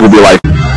people be like